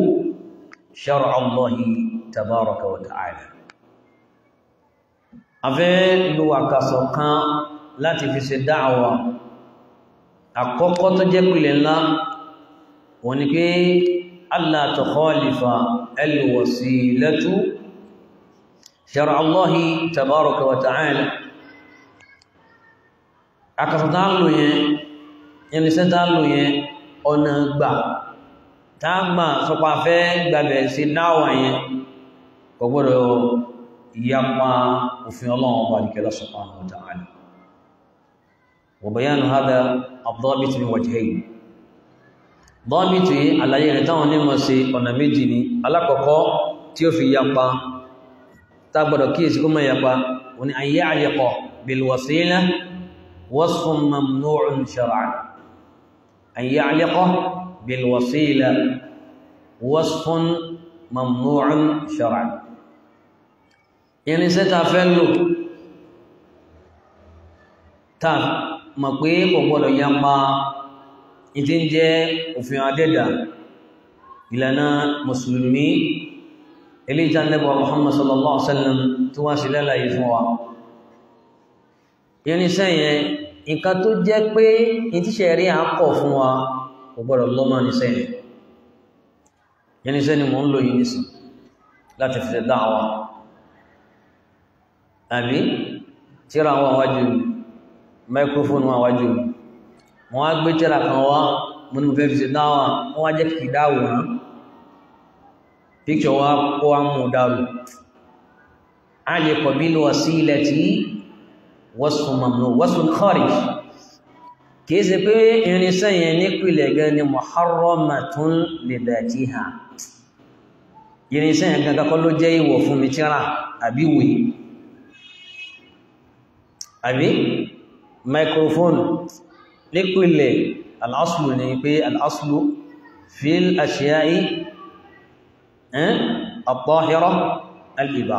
[SPEAKER 1] shar'a Allahi tabaraka wa ta'ala afẹ́ lo àkàsọ̀ kan láti fi ṣe dáàwà àkọ́kọ́ allah tukhalifa al شرع الله تبارك وتعالى àkàtà tá ń lò yẹn irinṣẹ́ tá ń lò yẹn ọ̀nà gbà tá ń gbà sọpa fẹ́ na sí yapa òfin ọlọ́run ọba àdìkẹ́lá subhanahu wa ta'ala bayanu hadha ni dhabit min wajhayn dọ́bìtì àlàyé rẹ̀ táwọn onímọ̀ sí ọ̀nà méjì ni alákọ̀ọ́kọ́ tí ó fi tágbọ̀dọ̀ kíyèsí kó máa yapa wọn ni ayé àyẹ̀kọ̀ bilwasila wasfun mamnu'un shar'an ayé àyẹ̀kọ̀ bilwasila wasfun mamnu'un shar'an irinṣẹ́ ta fẹ́ lò ta mọ̀ pé kò gbọ́dọ̀ yapa ìdí òfin adẹ́dà ìlànà mùsùlùmí eléyìí tá Ànábì wa Muhammad sallallahu alaihi wa sallam tó wá sí lálàyé fún wa irinṣẹ́ yẹn nǹkan tó jẹ́ pé ìtíṣẹ́ rí à ń kọ̀ fún wa kò gbọ́dọ̀ lọ́mọ níṣẹ́ yẹn irinṣẹ́ ni mò ń lò yìí nísìn láti fi dá picture wa ko amu dalu ali qabil wasilati wasfu mamnu wasfu kharij ke ṣe pé irinṣẹ́ yẹn ni pile gan ni muharramatun lidatiha irinṣẹ́ yẹn gan kọ́ ló jẹ́ ìwọ̀ fún mi tírà àbí we àbí microphone ni pile al ni pé al aslu fil ashiya'i àpọ̀hẹ́rọ́ alìbà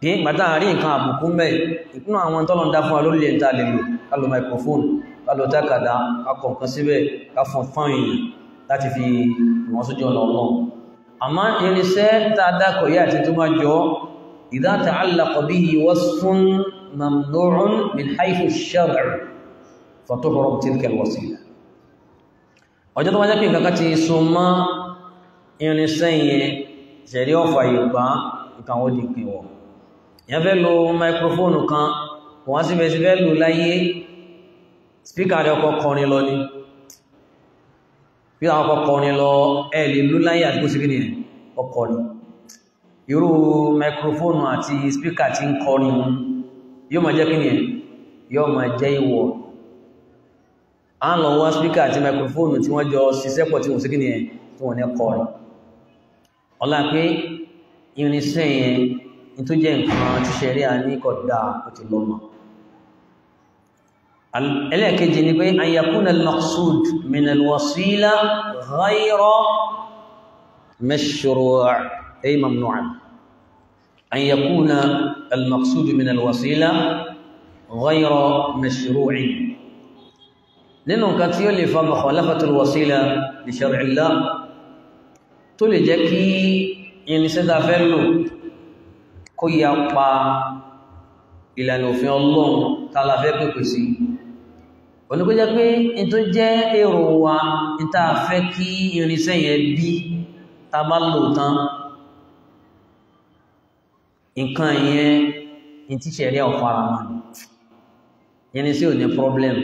[SPEAKER 1] bí gbàtà rí nǹkan àbùkú mẹ́ ìpínú àwọn tọ́lọ̀ ń dá fún alórí ẹ̀ tàà lè lò kálò microphone kálò tákàdá akọ̀ǹkan síbẹ̀ káfún fún èèyàn láti fi ìwọ̀n sójú ọ̀nà ọlọ́run àmá irinṣẹ́ tàdákọ̀ yá àti tó máa jọ idha ta'allaqa irinṣẹ́ yẹn ṣẹ̀rí ọ̀fà yorùbá nǹkan ó di pè wọ̀ èèyàn fẹ́ lo máikrófóònù kan kò wọ́n síbẹ̀ sí fẹ́ lò láyé spíkà rẹ̀ ọkọ̀ kọrin lọ ni bí àwọn ọkọ̀ kọrin lọ ẹ̀ lè láyé àti kó sí kí ọkọ̀ ni irú microphone àti speaker tí ń kọrin yóò máa jẹ́ kí ni yóò máa jẹ́ ìwọ̀ a ń lọ speaker àti microphone tí wọ́n jọ ṣiṣẹ́pọ̀ tí wọ́n sí kí ni tí wọ́n ní kọrin ọlá pé irinṣẹ́ yẹn ní tó jẹ́ nǹkan ti ṣẹ̀rí à ní kọ̀dá ó ti lọ́mọ̀ ẹlẹ́ẹ̀kejì ni pé ayyakuna al-maqsud min al-wasila ghayra mashru' ay mamnu'an ayyakuna al-maqsud min al-wasila ghayra mashru'in nínú nǹkan tí ó lè fa mukhalafatul wasila li shar'illah tó lè jẹ́ kí irinṣẹ́ ta fẹ́ lò kó ya pa ìlànà òfin ọlọ́run tààlà fẹ́ pèpè sí onígbé jẹ́ pé in tó jẹ́ èrò wa in ta fẹ́ kí irinṣẹ́ yẹn bí ta bá lò tán nǹkan yẹn in ti ṣẹ̀rí ọ̀fara irinṣẹ́ ò ní problem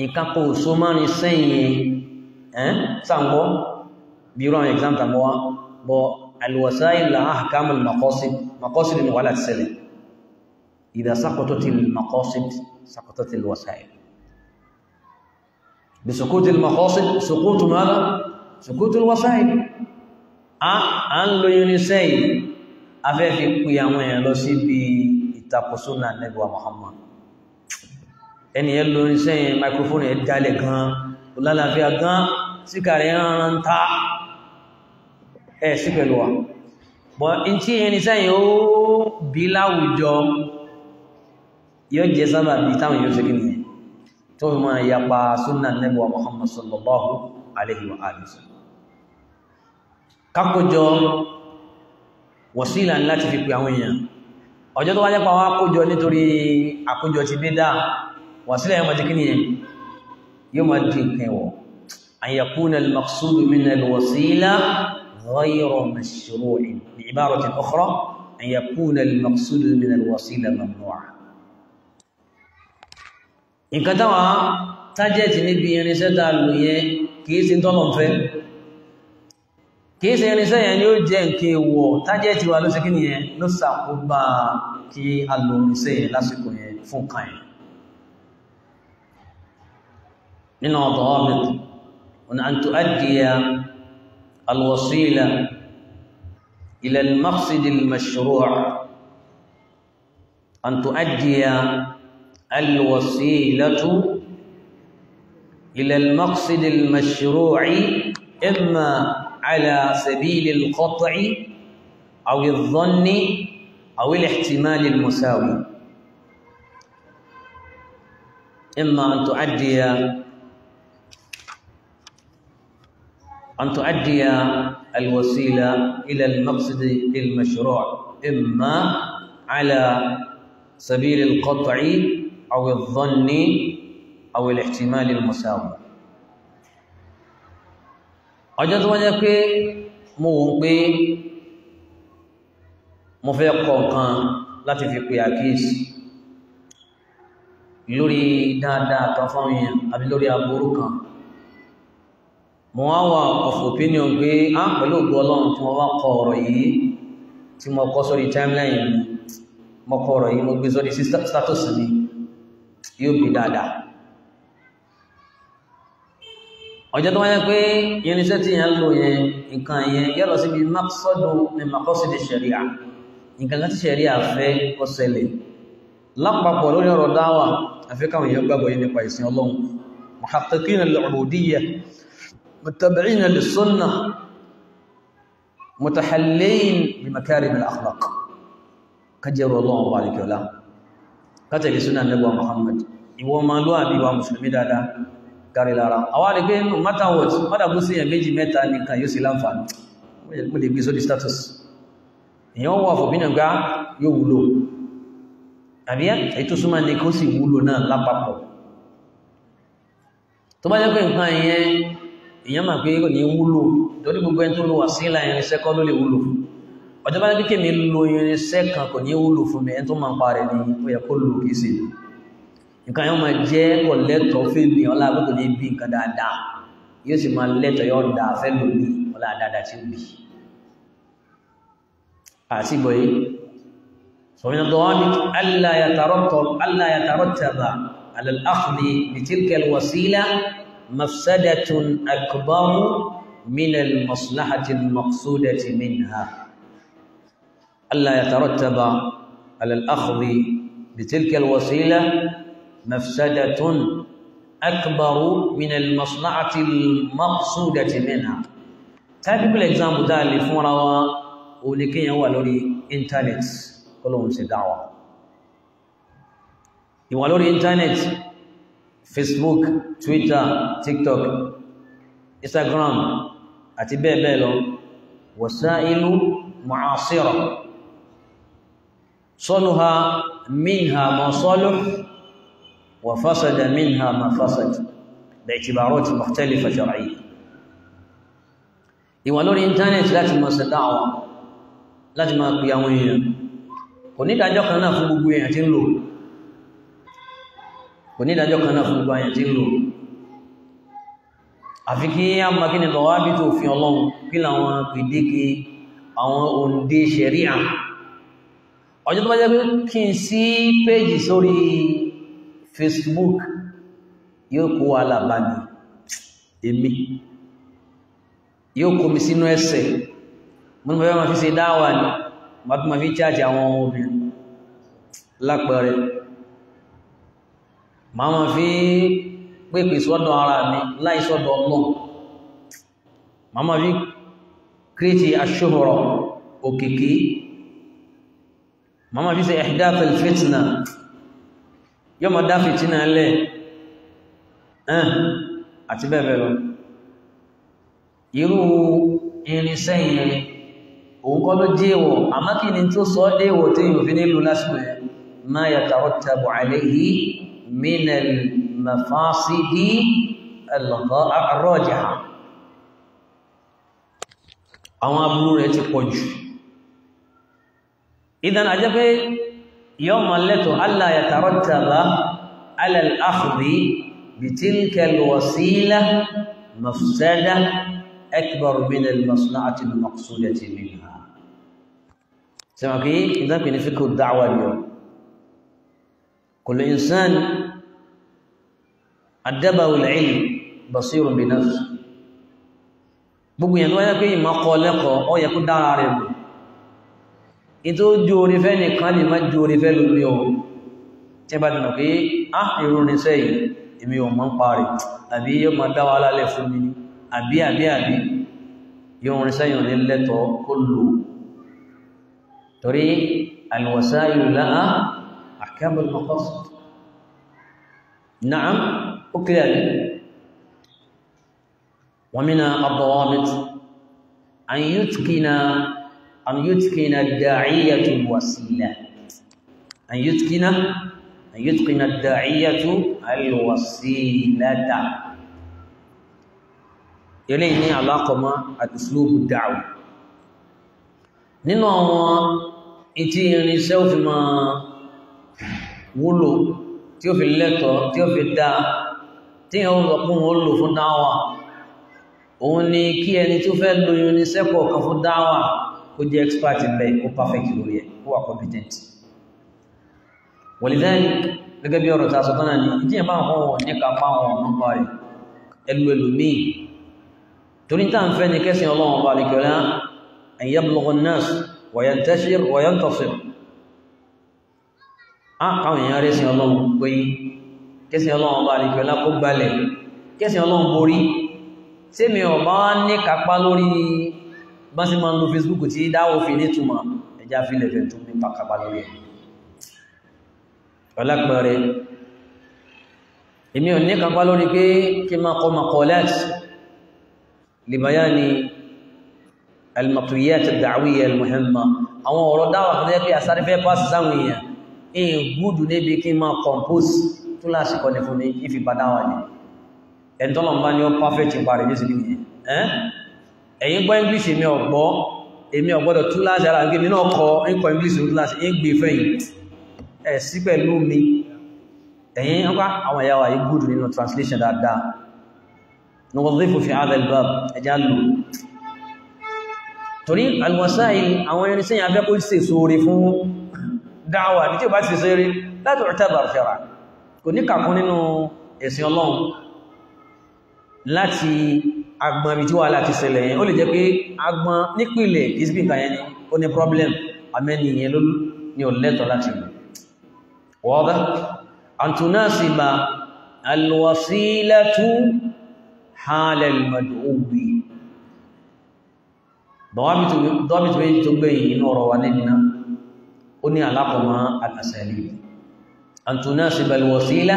[SPEAKER 1] nǹkan kò so mọ́rin sẹ́yìn ẹ̀ sàǹgbọ́ bí irú àwọn exam tàbí wá bọ́ alwasail la ahkam al-maqasid maqasid ni wàhálà ti ṣẹlẹ̀ idha saqatat al-maqasid saqatat al-wasail bi suqut al-maqasid suqut madha suqut al-wasail a ń lo irinṣẹ́ yìí afẹ́ fi pè àwọn èèyàn lọ sí bí ìtakùsúnà nẹ́gbà Muhammad ẹni yẹn lo irinṣẹ́ yẹn microphone yẹn dálẹ̀ gan-an lálàáfíà gan-an síkàrẹ̀ ẹran ta ẹ̀ sí pẹ̀lú wa bọ̀ in tí ẹni sẹ́yìn ó bí láwùjọ yóò jẹ́ sábà bí táwọn yóò ṣekí nìyẹn tó fi máa yapa súnà nẹ́bùwà Muhammad sallallahu alaihi wa alihi kákójọ wọ̀sílà láti fi pè àwọn èèyàn ọjọ́ tó wá jẹ́ pa wá kójọ nítorí àkójọ ti bí dáa wọ̀sílà yẹn mọ̀ jẹ́ nìyẹn yóò máa dín ìpínwọ̀ àyẹ̀kú nà al-maqsudu min al غير مشروع بعبارة أخرى أن يكون المقصود من الوسيلة ممنوعا nǹkan táwọn tájẹ́tì níbi irinṣẹ́ tá a lò yẹn kìí ṣe tọ́lọ̀ ń fẹ́ kìí ṣe irinṣẹ́ yẹn ni ó jẹ́ nǹkan èèwọ̀ tájẹ́tì wa ló ṣe kí nìyẹn ló ṣàkóbá kí a lò irinṣẹ́ yẹn lásìkò yẹn fún kan yẹn nínú ọ̀tọ̀ ọ̀bẹ̀ ọ̀nà àtúndì الوسيلة إلى المقصد المشروع أن تؤدي الوسيلة إلى المقصد المشروع إما على سبيل القطع أو الظن أو الاحتمال المساوي إما أن تؤدي أن تؤدي الوسيلة إلى المقصد المشروع إما على سبيل القطع أو الظن أو الاحتمال المساوي ọjọ́ tó wọ́n jẹ́ pé mo wò ń pé mo fẹ́ kọ nǹkan láti fi pe àkíyèsí lórí dáadáa kan fáwọn èèyàn àbí lórí aburú kan mo wá wà of opinion pé á pẹ̀lú ògbó ọlọ́run tí wọ́n wá kọ ọ̀rọ̀ yìí tí mo kọ sórí timeline mi mo kọ ọ̀rọ̀ yìí mo gbé sórí status mi yóò bí dáadáa ọjọ́ tó wáyé pé irinṣẹ́ tí yẹn ń lò yẹn nǹkan yẹn lọ síbi nǹkan kan tí fẹ́ lápapọ̀ lórí ọ̀rọ̀ dáwà àfikàwọn èèyàn gbàgbọ́ yẹn nípa ìsìn ọlọ́run والتابعين للسنة متحلين بمكارم الأخلاق كجر الله وبارك له كتب سنة النبي محمد ìwọ ma ló àbí wa mùsùlùmí dáadáa kárí lára àwọn àrí pé mátà wọ́t mátà bú sí ẹ̀ méjì mẹ́ta nìkan yóò sí láǹfààní ó lè gbé sórí status èyàn wà fòbínà gá yóò wúlò àbí ètò súnmọ́ ní kó sì wúlò náà lápapọ̀ tó bá jẹ́ pé nǹkan ìyẹn èèyàn mà pé kò ní wúlò torí gbogbo ẹni tó lo wàsílà irinṣẹ́ kọ́ ló lè wúlò fún ọjọ́ bá dẹ́bí kèmí lo irinṣẹ́ kan kò ní wúlò fún mi ẹni tó máa ń pa rẹ̀ ní ó yẹ kó lò kì í ṣe nǹkan yóò máa jẹ́ kò lẹ́tọ̀ọ́ fèmí ọlá àbúkò ní bí nǹkan dáadáa yóò sì máa lẹ́tọ̀ọ́ yóò dáa fẹ́ lò ní ọlá dáadáa tí ó bì àti ìgbọ̀ yìí فمن الضوابط ألا يترتب ألا يترتب على الأخذ بتلك الوسيلة مفسدة أكبر من المصلحة المقصودة منها ألا يترتب على الأخذ بتلك الوسيلة مفسدة أكبر من المصلحة المقصودة منها تابعوا example tá a lè fúnra wa òun ni kéèyàn wà lórí facebook twitter tiktok instagram àti bẹ́ẹ̀ bẹ́ẹ̀ lọ wasailu mu'asira sọ́lùha minha ma sọ́lùh wa fasada minha ma fasad bi'tibarat mukhtalifa shar'iyya ìwà lórí íńtánẹ́ẹ̀tì láti mọ̀ sẹ̀dá àwọn láti máa pè àwọn èèyàn kò ní kan náà fún gbogbo èèyàn tí ń lò onídàájọ́ kan náà fún gbogbo àyàn tí ń lò àfi kí á ma kí ni lọ wá bí tó fi ọlọ́run kí làwọn pèdéke àwọn òǹdé ṣẹ̀ríà ọjọ́ tó bá jẹ́ pé kí n sí péjì sórí Facebook yóò kó alábàáni èmi yóò kó mi sínú ẹsẹ̀ mo ní mo fẹ́ máa fi ṣe dáwà ni mo fi chájì àwọn ọmọ obìnrin lápẹẹrẹ màá máa fi pépè sọ́dọ̀ ara mi láì sọ́dọ̀ ọlọ́run màá fi kírétì aṣọ́bọ̀rọ̀ òkìkí màá máa fi ṣe ẹ̀dáfẹ́ fìtìnà yóò máa dá fìtìnà lẹ̀ àti bẹ́ẹ̀ lọ irú irinṣẹ́ òun kọ́ ló ni tí sọ tí yóò fi nílùú lásìkò من المفاسد الراجعه اما aburú rẹ̀ ti اذن اجب يوم àjẹ́ الا يترتب على الاخذ بتلك الوسيلة مفسدة أكبر من المصنعة المقصودة منها سمعك إذا كنت فكر الدعوة اليوم كل إنسان أدبه العلم بصير بنفسه gbogbo yẹn ló wáyé pé ìmọ̀ kọ lẹ́kọ̀ọ́ ọ yẹ kó dára rẹ̀ mọ̀ ètò ojú orí fẹ́ nìkan lè má ju orí fẹ́ lórí ọ tí bá dùnà pé á ah, irú rinṣẹ́ yìí èmi ò mọ̀ ń pa àbí yóò máa dá wa lálẹ́ fún mi àbí àbí àbí yóò rinṣẹ́ yìí ní lẹ́tọ̀ọ́ kó lò torí àlùwọ̀sá ìlú أحكام المقاصد نعم أكلالي ومن الضوابط أن يتقن أن يتقن الداعية الوسيلة أن يتقن أن يتقن الداعية الوسيلة eléyìí ní àlàkọ̀ mọ́ àtìsílùbù da'wa nínú àwọn ìtí irinṣẹ́ òfin wúlò tí ó fi lẹ́tọ̀ tí ó fi dá tí ó lọ fún wọn lò fún dáwà òun ni kí ẹni tí ó fẹ́ lo UNICEF kan fún dáwà kó jẹ́ expert ilẹ̀ kó perfect lórí ẹ̀ kó wà competent wọ̀lìdẹ́ni gẹ́gẹ́ bí ọ̀rọ̀ tàṣọ tánà ní ìdí ẹ̀bá àwọn ọ̀wọ̀ níka páwọn ọ̀nà rẹ̀ ẹlú ẹlòmíì torí tàà ń fẹ́ ni kẹsìn ọlọ́run bá lè kẹ́lá ẹ̀yẹ́bùlọ́gọ́ nurse wọ̀yẹ̀ntẹ́ṣir wọ̀yẹ̀ntọ́sir Ah, káwọn èèyàn rẹ̀ sin ọlọ́run gbóyí kẹsìn ọlọ́run ọba àlejò ọlá kó gbalẹ̀ kẹsìn ọlọ́run borí sẹ́mi ọba wá ní kápá lórí bá sí máa ń lo Facebook tí dáwọ́ fi nítumọ̀ ẹja filẹ̀ fẹ́ tún nípa kápá lórí ẹ̀ ọlápẹ̀rẹ̀ èmi ò ní kápá lórí pé kí máa kọ́ máa kọ́ láti ègúdù eh, níbi kí n máa compose tó lásìkò ní fún mi ìfi padà wà ní ẹ̀ntọ́lọ̀ bá ní ó perfect parí ní sílẹ̀ yẹn ẹ̀yin gbọ́ English èmi ọ̀gbọ́ èmi ọ̀gbọ́dọ̀ tó láti ara gbé mi náà kọ ẹ̀kọ́ English tó láti ń gbé fẹ́yìn ẹ̀ sí pẹ̀lú mi ẹ̀yin ọkọ̀ àwọn ìyá wa yìí good nínú translation dáadáa nùgbọ́dọ̀ fi hàdà albab ẹja lò torí alwasail àwọn irinṣẹ́ yẹn afẹ́ kó ṣe sóore fún dáwà ní tí ó bá ti ṣe rí láti ọ̀tẹ́bà ṣẹ̀rà kò ní kàkún nínú ẹ̀sìn ọlọ́run láti agbọn ibi tí wà láti ṣẹlẹ̀ yẹn ó lè jẹ́ pé agbọn nípìnlẹ̀ kìsbí nǹkan yẹn ni ó ní problem àmẹ́ni yẹn ló ní tó gbẹ̀yìn inú ọ̀rọ̀ wà nínú náà ó ní àlápọ̀ mọ́ àtàsẹ̀lẹ̀ àtúnà síbẹ̀lwọ̀sílá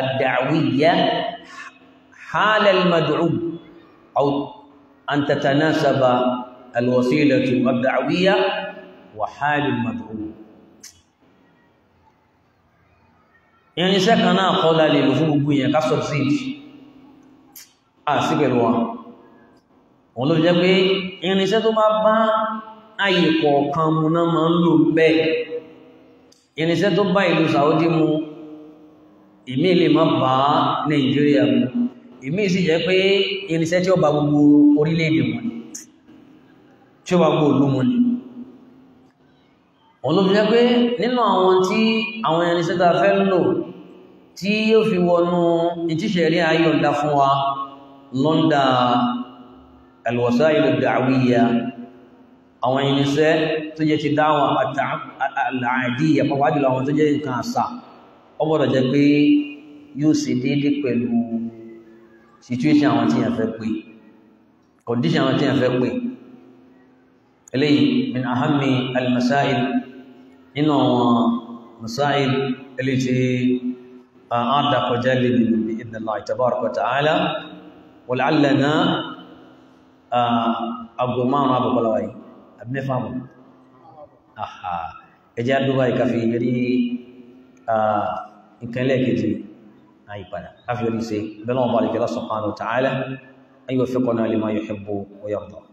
[SPEAKER 1] àdàwíyá hálẹ̀lmàdùrù àtàtàná sábà alwọ̀sílá tó àdàwíyá wà hálẹ̀lmàdùrù irinṣẹ́ kan náà kọ́lá lè lò fún gbogbo èèyàn ká subsidi à síbẹ̀lwọ̀ wọn ló jẹ́ pé irinṣẹ́ tó bá bá ààyè kọ̀ọ̀kan mu náà máa ń lò bẹ́ẹ̀ irinṣẹ́ tó bá ìlú Saudi mu ìmí lè má bá Nàìjíríà mu ìmí sì jẹ́ pé irinṣẹ́ tí ó bá gbogbo orílẹ̀-èdè mu ni tí ó bá gbogbo ìlú mu ni òun jẹ́ pé nínú àwọn tí àwọn irinṣẹ́ tá fẹ́ lò tí yóò fi wọnú ìtíṣẹ̀rí ayọ̀ǹda fún wa lọ́ndà alwasail ad-da'wiyya àwọn irinṣẹ́ tó jẹ́ ti dáwọn àlàáìdí àpapàájùlọ àwọn tó jẹ́ nǹkan àṣà ó gbọ́dọ̀ jẹ́ pé yóò ṣe déédé pẹ̀lú situation àwọn tí yẹn fẹ́ pé condition àwọn tí yẹn fẹ́ pé eléyìí min ahammi almasail nínú àwọn masail eléyìí tí a dàkọjá lè bi idhnillahi tabaraka wa ta'ala wa la'allana agbó márùn-ún àbùkọ́lá wáyìí Mmefahamu? Aha. Ẹja Dubai káfí rí nǹkan ẹlẹ́ẹ̀kejì náà ìpadà. Káfí rí ṣe bẹ́ẹ̀ lọ́wọ́ bá lè kẹ́lá subhanahu wa ta'ala. An yuwaffiqana lima yuhibbu wa yarda.